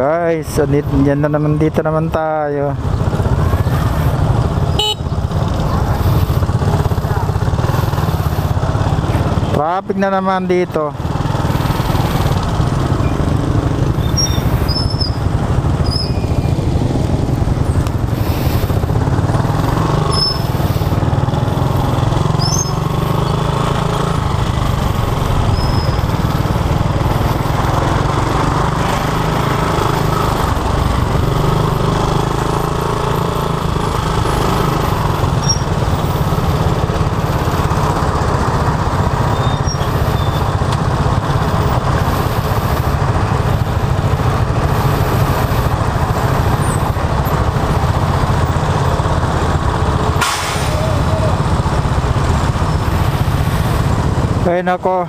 guys, andit, yan na naman dito naman tayo. Traffic na naman dito. Ay nako.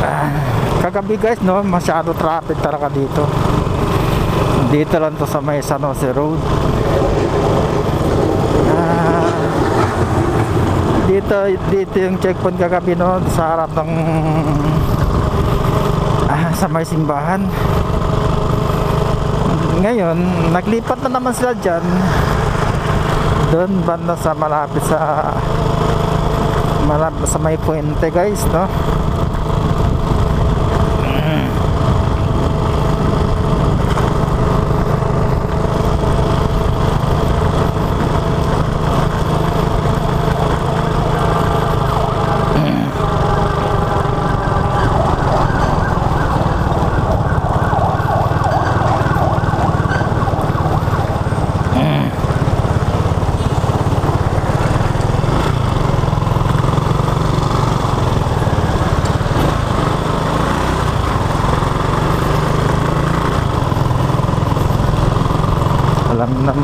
Ah, Kagabi guys no, masyado traffic talaga dito. Dito lang to sa may San Jose Road. Ah, dito, dito yung checkpoint kagabi no, sa harap ng ah, sa may simbahan. Ngayon, naglipat na naman sila dyan. Doon banda sa malapit sa malapit sa may puente guys, no?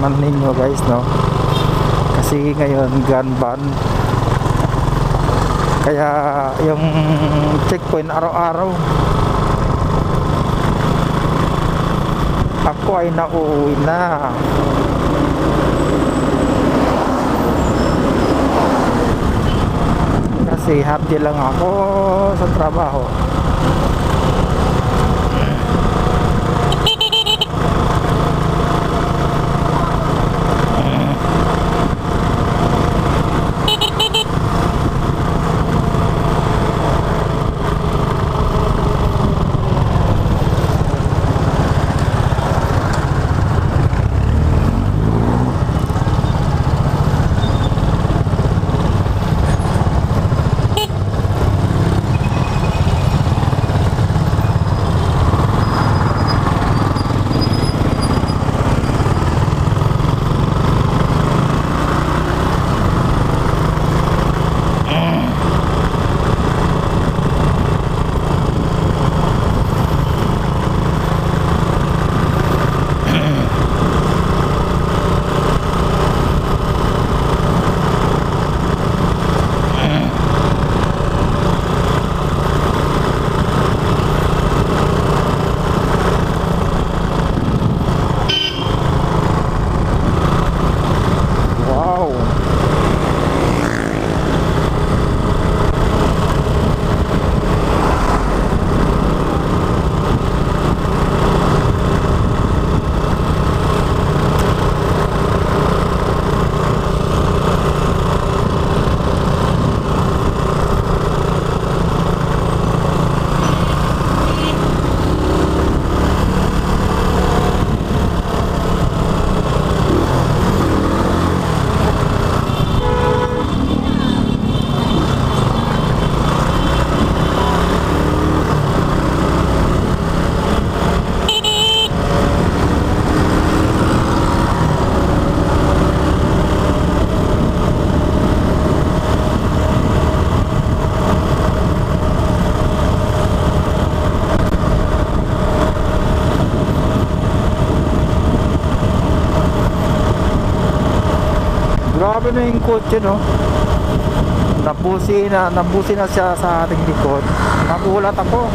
Naman ninyo guys no? Kasi ngayon gun ban. Kaya yung checkpoint araw-araw. Ako ay nauwi na. Kasi day lang ako sa trabaho Na yung kotse, no? nabusi na nabusi na siya sa ating likod nagulat ako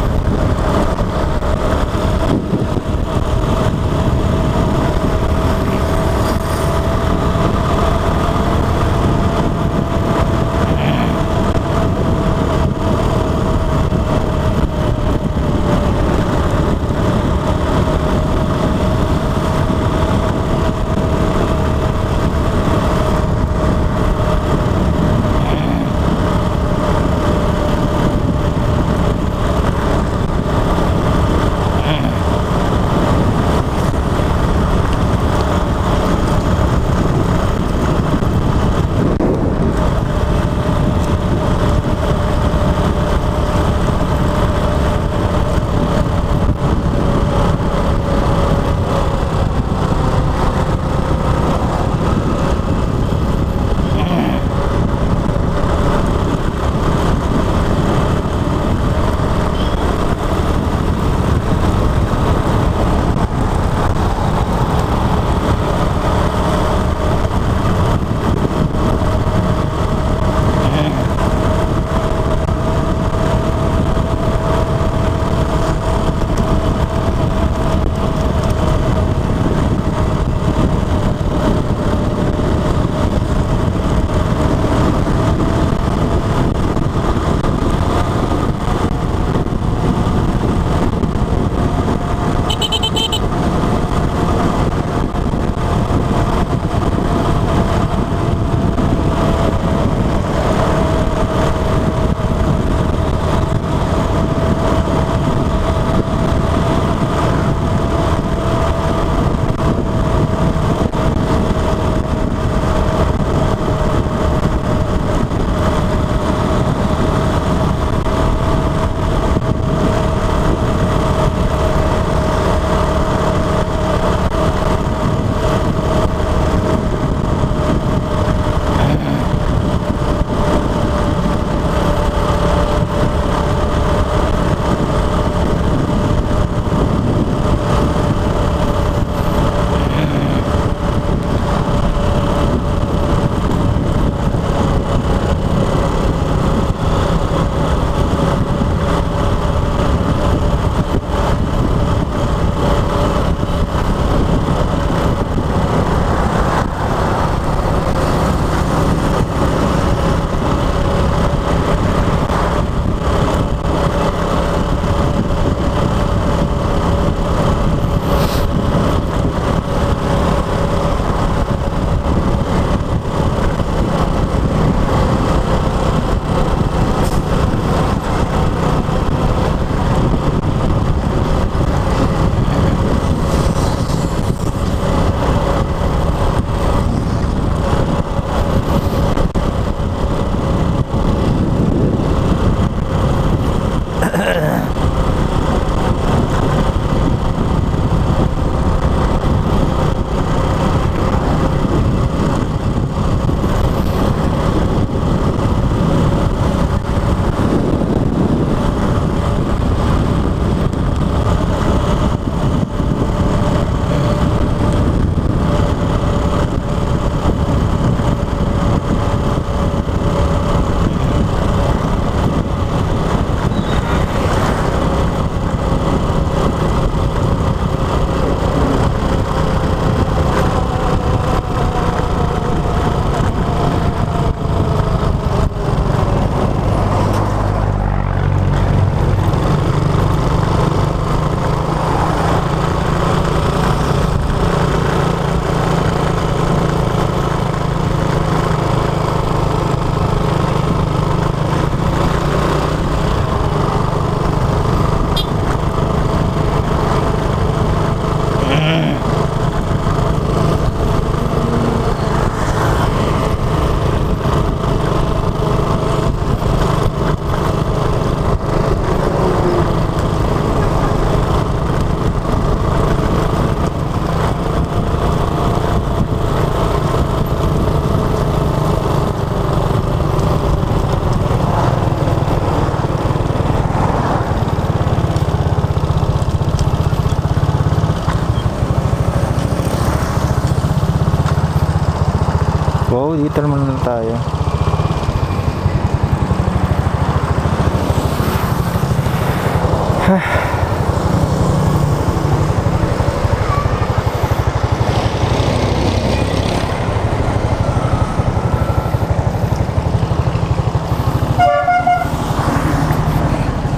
Oh, dito naman lang tayo.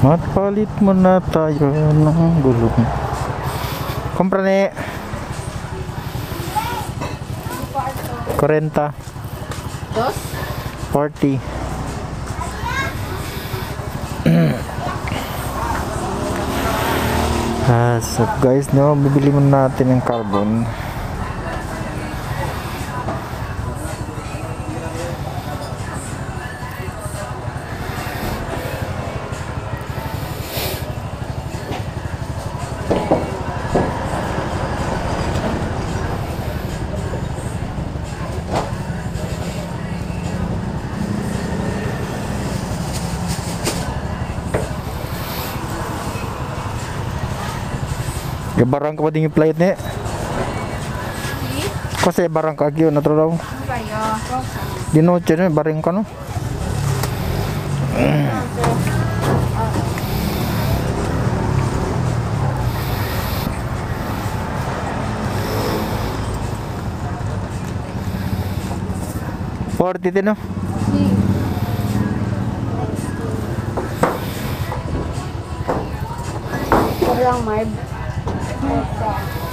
Matpalit muna tayo ng gulong. Kompra 40. 40 Ah, so guys, no, bibili muna natin ng carbon. Gabarang ka pa din yung flight ni. Kasi barang ka agyo na kayo? Di noche no, baring ka no. Forty din no? Parang Marb. Nossa.